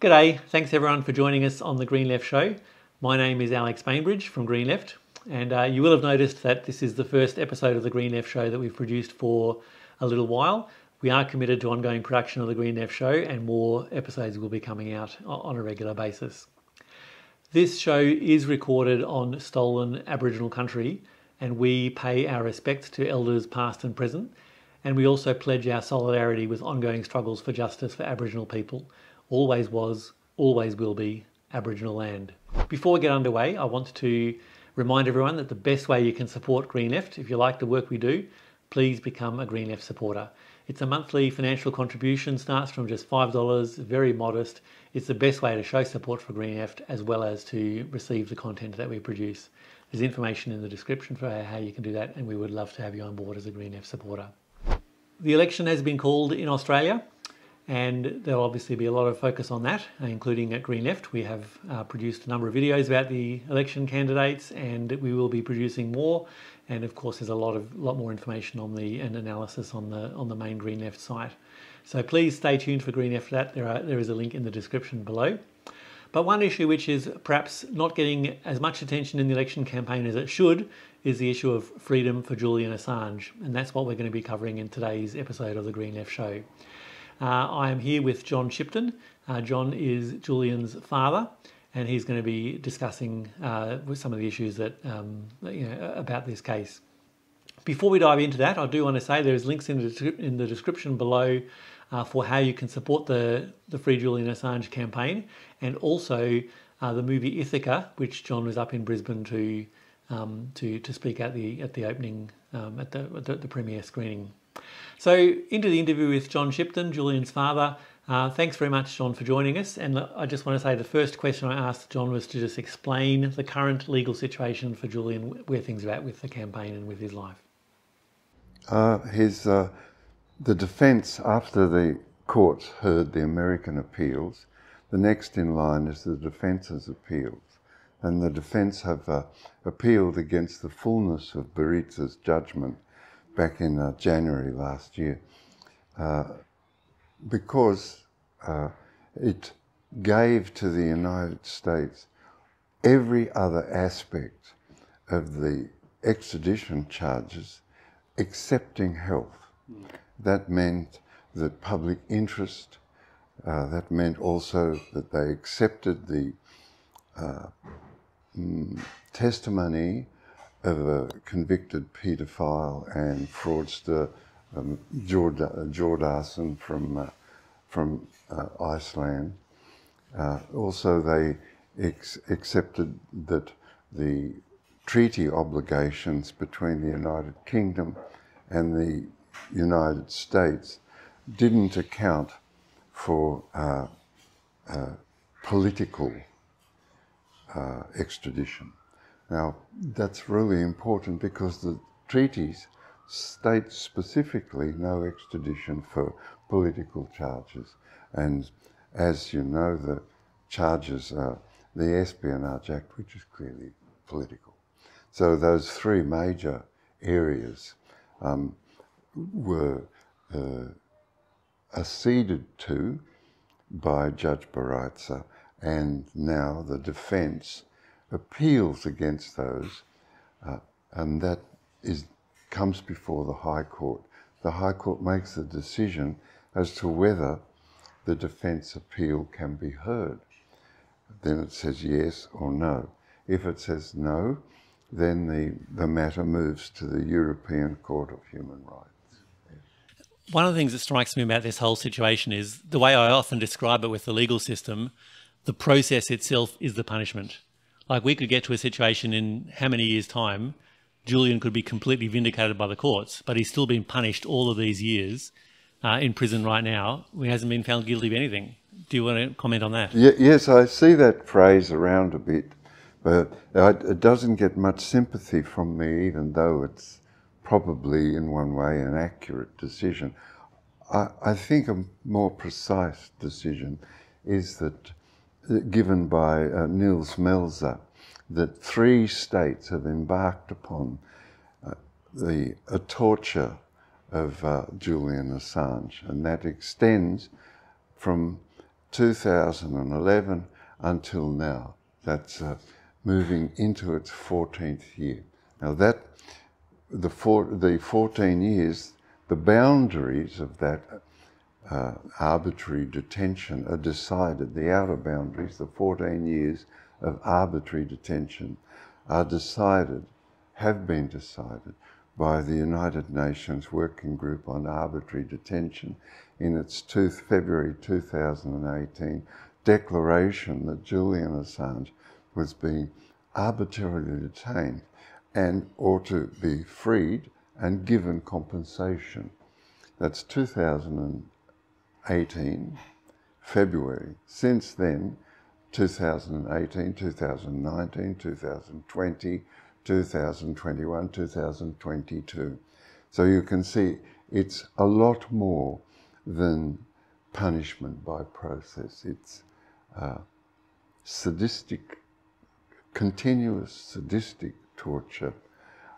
G'day, thanks everyone for joining us on the Green Left Show. My name is Alex Bainbridge from Green Left, and uh, you will have noticed that this is the first episode of the Green Left Show that we've produced for a little while. We are committed to ongoing production of the Green Left Show, and more episodes will be coming out on a regular basis. This show is recorded on stolen Aboriginal country, and we pay our respects to elders past and present, and we also pledge our solidarity with ongoing struggles for justice for Aboriginal people always was, always will be Aboriginal land. Before we get underway, I want to remind everyone that the best way you can support Green Left, if you like the work we do, please become a Green Left supporter. It's a monthly financial contribution, starts from just $5, very modest. It's the best way to show support for Green Left as well as to receive the content that we produce. There's information in the description for how you can do that, and we would love to have you on board as a Green Left supporter. The election has been called in Australia and there'll obviously be a lot of focus on that, including at Green Left. We have uh, produced a number of videos about the election candidates, and we will be producing more. And of course, there's a lot of lot more information on the and analysis on the on the main Green Left site. So please stay tuned for Green Left for that. There are there is a link in the description below. But one issue which is perhaps not getting as much attention in the election campaign as it should is the issue of freedom for Julian Assange, and that's what we're going to be covering in today's episode of the Green Left Show. Uh, I am here with John Shipton. Uh, John is Julian's father, and he's going to be discussing uh, some of the issues that um, you know about this case. Before we dive into that, I do want to say there's links in the, in the description below uh, for how you can support the, the Free Julian Assange campaign and also uh, the movie Ithaka, which John was up in Brisbane to um, to, to speak at the at the opening um, at the, the, the premiere screening. So, into the interview with John Shipton, Julian's father. Uh, thanks very much, John, for joining us. And I just want to say the first question I asked John was to just explain the current legal situation for Julian, where things are at with the campaign and with his life. Uh, his, uh, the defence, after the courts heard the American appeals, the next in line is the defence's appeals. And the defence have uh, appealed against the fullness of Baraitser's judgment back in uh, January last year uh, because uh, it gave to the United States every other aspect of the extradition charges excepting health. That meant that public interest, uh, that meant also that they accepted the uh, mm, testimony of a convicted paedophile and fraudster, um, Thordarson from, uh, from uh, Iceland. Uh, also, they ex accepted that the treaty obligations between the United Kingdom and the United States didn't account for uh, uh, political uh, extradition. Now, that's really important because the treaties state specifically no extradition for political charges. And as you know, the charges are the Espionage Act, which is clearly political. So those three major areas um, were uh, acceded to by Judge Baraitser, and now the defence appeals against those, uh, and that is comes before the High Court. The High Court makes a decision as to whether the defence appeal can be heard. Then it says yes or no. If it says no, then the, the matter moves to the European Court of Human Rights. One of the things that strikes me about this whole situation is the way I often describe it with the legal system, the process itself is the punishment. Like we could get to a situation in how many years' time Julian could be completely vindicated by the courts, but he's still been punished all of these years uh, in prison right now. He hasn't been found guilty of anything. Do you want to comment on that? yes, I see that phrase around a bit, but it doesn't get much sympathy from me, even though it's probably in one way an accurate decision. I, I think a more precise decision is that given by uh, Nils Melzer that three states have embarked upon uh, the torture of uh, Julian Assange, and that extends from 2011 until now. That's uh, moving into its 14th year. Now that the four, the 14 years, the boundaries of that uh, arbitrary detention are decided. The outer boundaries, the 14 years of arbitrary detention, are decided, have been decided by the United Nations Working Group on Arbitrary Detention in its two, February 2018 declaration that Julian Assange was being arbitrarily detained and ought to be freed and given compensation. That's 2018, February. Since then, 2018, 2019, 2020, 2021, 2022. So you can see it's a lot more than punishment by process. It's uh, sadistic, continuous sadistic torture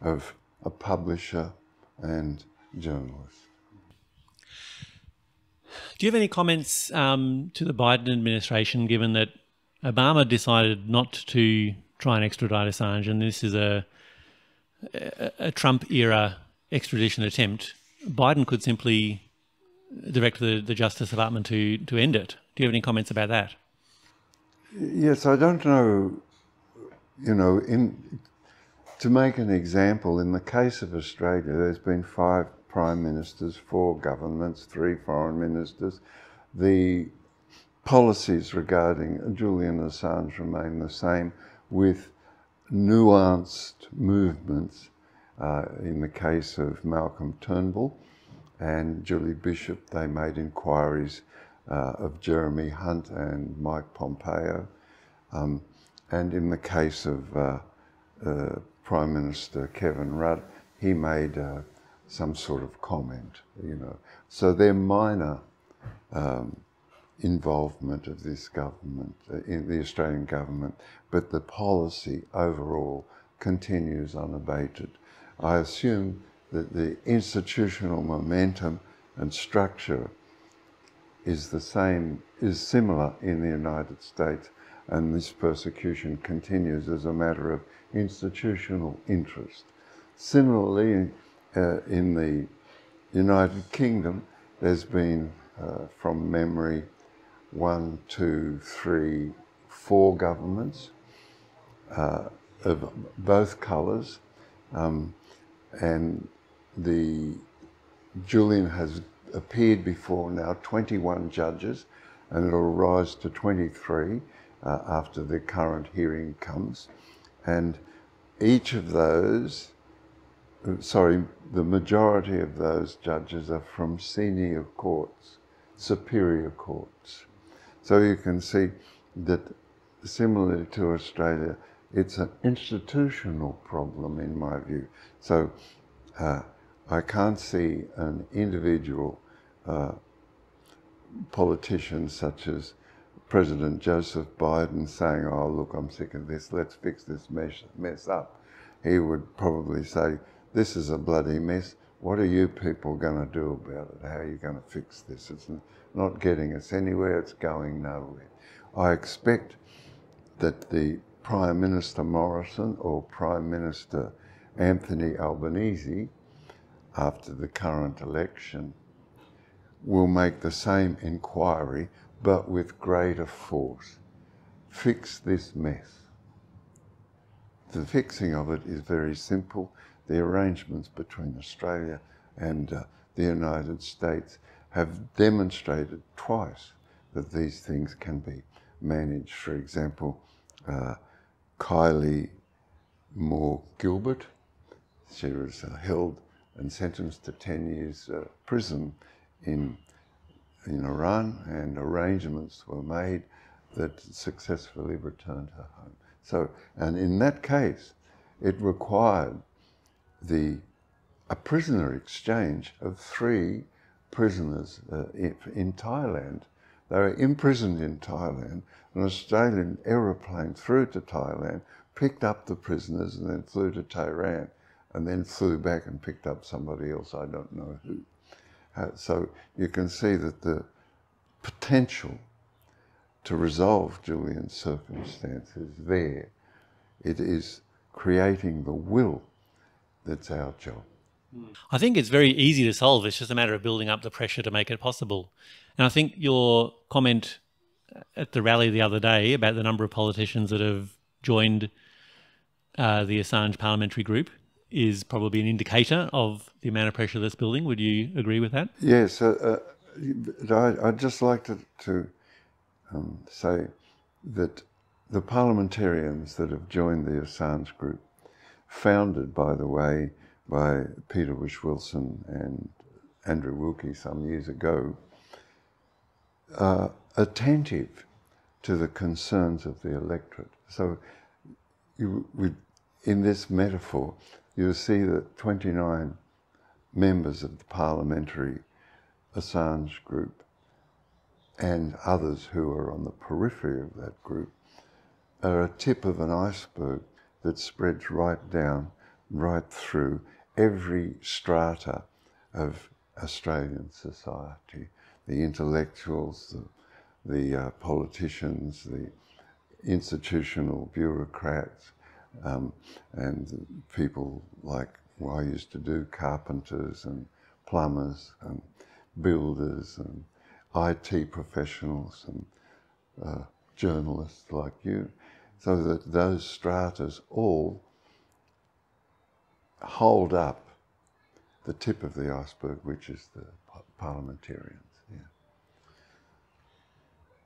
of a publisher and journalist. Do you have any comments um, to the Biden administration, given that Obama decided not to try and extradite Assange, and this is a, a, a Trump era extradition attempt? Biden could simply direct the, the Justice Department to, to end it. Do you have any comments about that? Yes, I don't know. You know, in to make an example, in the case of Australia, there's been five prime ministers, four governments, three foreign ministers. The policies regarding Julian Assange remain the same, with nuanced movements. Uh, in the case of Malcolm Turnbull and Julie Bishop, they made inquiries uh, of Jeremy Hunt and Mike Pompeo. Um, and in the case of uh, uh, Prime Minister Kevin Rudd, he made some sort of comment, you know. So they're minor um, involvement of this government, uh, in the Australian government, but the policy overall continues unabated. I assume that the institutional momentum and structure is the same, is similar in the United States, and this persecution continues as a matter of institutional interest. Similarly, uh, in the United Kingdom, there's been, uh, from memory, one, two, three, four governments uh, of both colours, um, and the Julian has appeared before now 21 judges, and it'll rise to 23 uh, after the current hearing comes. And each of those, sorry, the majority of those judges are from senior courts, superior courts. So you can see that similarly to Australia, it's an institutional problem in my view. So uh, I can't see an individual uh, politician such as President Joseph Biden saying, oh, look, I'm sick of this, let's fix this mess, mess up. He would probably say, this is a bloody mess. What are you people going to do about it? How are you going to fix this? It's not getting us anywhere, it's going nowhere. I expect that the Prime Minister Morrison or Prime Minister Anthony Albanese after the current election will make the same inquiry but with greater force. Fix this mess. The fixing of it is very simple. The arrangements between Australia and uh, the United States have demonstrated twice that these things can be managed. For example, uh, Kylie Moore Gilbert, she was uh, held and sentenced to 10 years uh, prison in, in Iran, and arrangements were made that successfully returned her home. So, and in that case, it required the a prisoner exchange of three prisoners uh, in, Thailand. They were imprisoned in Thailand. An Australian aeroplane flew to Thailand, picked up the prisoners, and then flew to Tehran and then flew back and picked up somebody else, I don't know who. Uh, so you can see that the potential to resolve Julian's circumstances there. It is creating the will that's our job. I think it's very easy to solve. It's just a matter of building up the pressure to make it possible. And I think your comment at the rally the other day about the number of politicians that have joined uh, the Assange parliamentary group is probably an indicator of the amount of pressure that's building. Would you agree with that? Yes. Uh, uh, I, would just like to, to um, say that the parliamentarians that have joined the Assange group, founded, by the way, by Peter Whish-Wilson and Andrew Wilkie some years ago, are attentive to the concerns of the electorate. So, you, in this metaphor, you'll see that 29 members of the parliamentary Assange group and others who are on the periphery of that group are a tip of an iceberg that spreads right down, right through every strata of Australian society. The intellectuals, the, the uh, politicians, the institutional bureaucrats, um, and people like well, I used to do carpenters and plumbers and builders and IT professionals and uh, journalists like you, so that those stratas all hold up the tip of the iceberg, which is the parliamentarians. Yeah.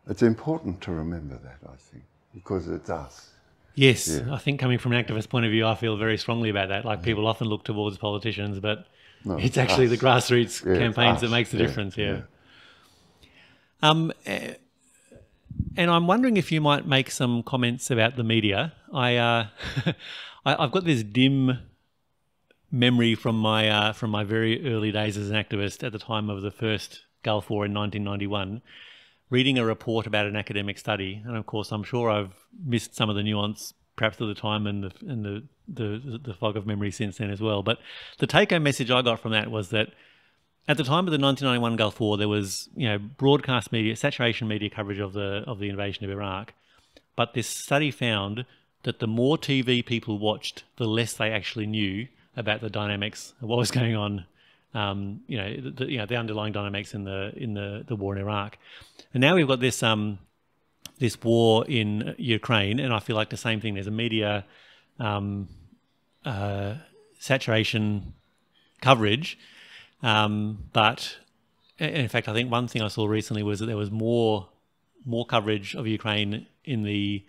It's important to remember that, I think, because it's us. Yes, yeah. I think coming from an activist point of view, I feel very strongly about that. Like people often look towards politicians, but no, it's actually us. the grassroots yeah, campaigns that makes the difference. Yeah. Um, eh, and I'm wondering if you might make some comments about the media. I, uh, I have got this dim memory from my uh, from my very early days as an activist at the time of the first Gulf War in 1991, reading a report about an academic study, and of course I'm sure I've missed some of the nuance perhaps at the time and the and the, the the fog of memory since then as well. But the take-home message I got from that was that at the time of the 1991 Gulf War, there was you know broadcast media, saturation media coverage of the of the invasion of Iraq, but this study found that the more TV people watched, the less they actually knew about the dynamics of what was going on. Um, you know, the, you know the underlying dynamics in the in the, the war in Iraq, and now we've got this um, this war in Ukraine, and I feel like the same thing. There's a media um, uh, saturation coverage um, but in fact, I think one thing I saw recently was that there was more more coverage of Ukraine in the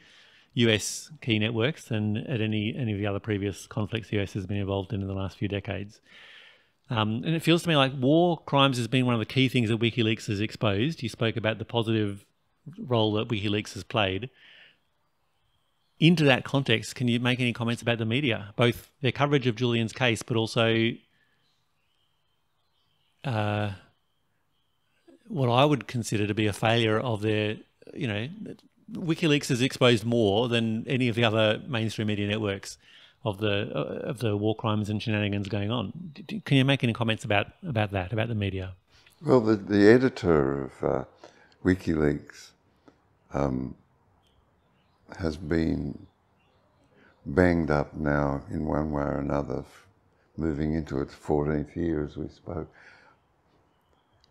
US key networks than at any any of the other previous conflicts the US has been involved in in the last few decades. Um, and it feels to me like war crimes has been one of the key things that WikiLeaks has exposed. You spoke about the positive role that WikiLeaks has played. Into that context, can you make any comments about the media, both their coverage of Julian's case, but also uh, what I would consider to be a failure of their, you know, WikiLeaks has exposed more than any of the other mainstream media networks of the uh, of the war crimes and shenanigans going on. Can you make any comments about about that about the media? Well, the the editor of uh, WikiLeaks um, has been banged up now in one way or another, moving into its 14th year as we spoke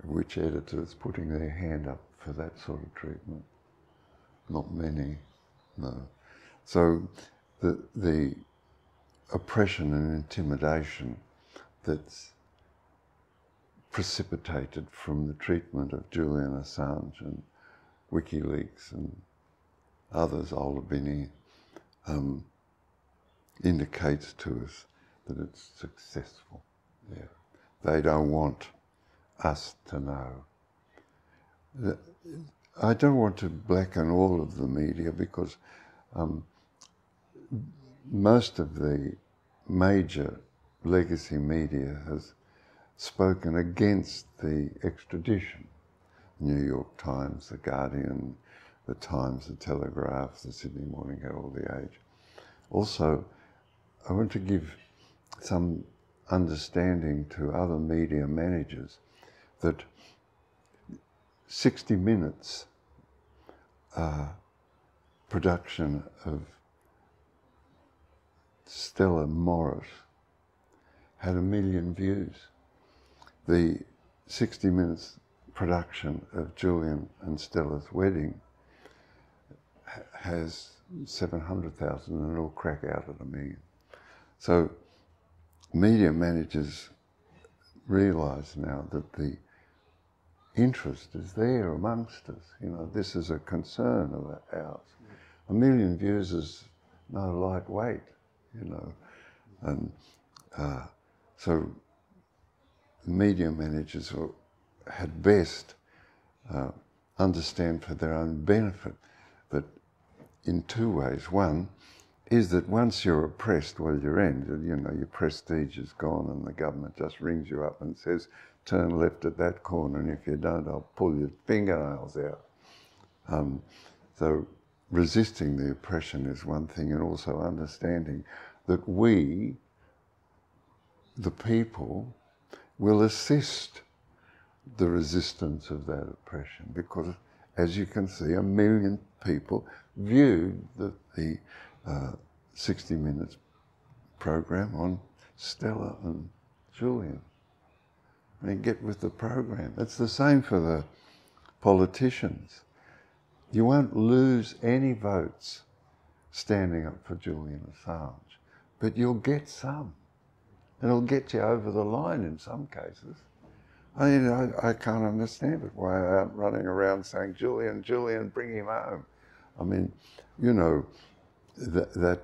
which editor's putting their hand up for that sort of treatment? Not many, no. So the, the oppression and intimidation that's precipitated from the treatment of Julian Assange and WikiLeaks and others, Ola um, indicates to us that it's successful. Yeah. They don't want us to know. I don't want to blacken all of the media because um, most of the major legacy media has spoken against the extradition. New York Times, The Guardian, The Times, The Telegraph, The Sydney Morning Herald, all The Age. Also, I want to give some understanding to other media managers that 60 Minutes uh, production of Stella Moris had a million views. The 60 Minutes production of Julian and Stella's wedding has 700,000 and it'll crack out at a million. So media managers realise now that the interest is there amongst us. You know, this is a concern of ours. A million views is no lightweight, you know, and uh, so media managers had best uh, understand for their own benefit that in two ways. One is that once you're oppressed, well, you're ended. You know, your prestige is gone, and the government just rings you up and says, "Turn left at that corner, and if you don't, I'll pull your fingernails out." Um, so, resisting the oppression is one thing, and also understanding that we, the people, will assist the resistance of that oppression because, as you can see, a million people viewed the, the uh, 60 Minutes program on Stella and Julian. Mean, get with the program. It's the same for the politicians. You won't lose any votes standing up for Julian Assange, but you'll get some. It'll get you over the line in some cases. I mean, I, I can't understand it. Why aren't running around saying, Julian, Julian, bring him home? I mean, you know, that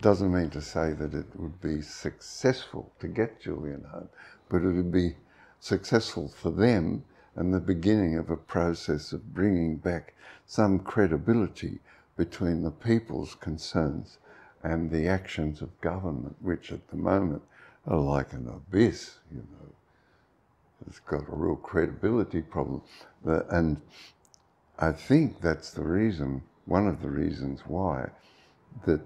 doesn't mean to say that it would be successful to get Julian home, but it would be successful for them and the beginning of a process of bringing back some credibility between the people's concerns and the actions of government, which at the moment are like an abyss, you know. It's got a real credibility problem. And I think that's the reason, one of the reasons why, that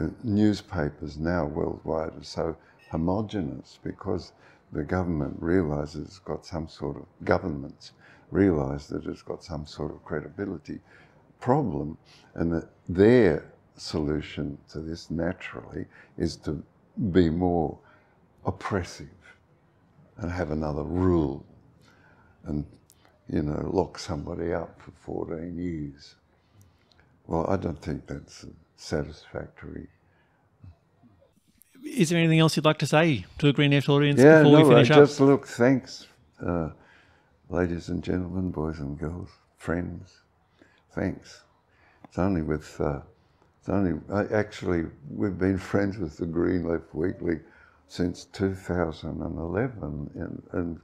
uh, newspapers now worldwide are so homogenous because the government realizes it's got some sort of, governments realize that it's got some sort of credibility problem and that their solution to this naturally is to be more oppressive and have another rule and, you know, lock somebody up for 14 years. Well, I don't think that's satisfactory. Is there anything else you'd like to say to the Green Left audience yeah, before no, we finish uh, up? Just look, thanks, uh, ladies and gentlemen, boys and girls, friends. Thanks. It's only with, uh, it's only, actually, we've been friends with the Green Left Weekly since 2011, and, and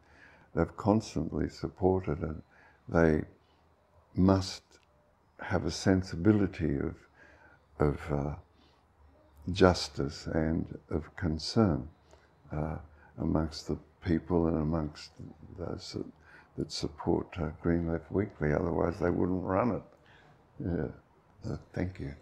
they've constantly supported it. They must have a sensibility of, of uh, justice and of concern uh, amongst the people and amongst those that, that support uh, Green Left Weekly. Otherwise, they wouldn't run it. Yeah. Uh, thank you.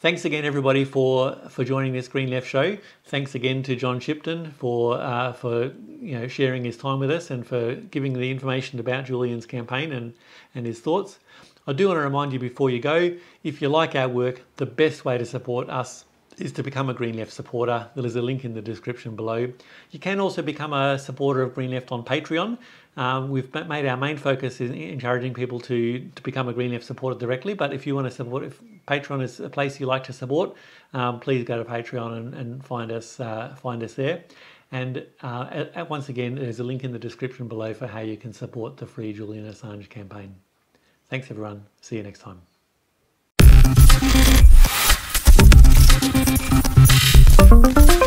Thanks again, everybody, for for joining this Green Left show. Thanks again to John Shipton for uh, for you know sharing his time with us and for giving the information about Julian's campaign and and his thoughts. I do want to remind you before you go, if you like our work, the best way to support us is to become a Green Left supporter. There is a link in the description below. You can also become a supporter of Green Left on Patreon. Um, we've made our main focus in encouraging people to, to become a Green Left supporter directly. But if you want to support, if Patreon is a place you like to support, um, please go to Patreon and, and find us uh, find us there. And uh, at, at once again, there's a link in the description below for how you can support the Free Julian Assange campaign. Thanks, everyone. See you next time. Bye.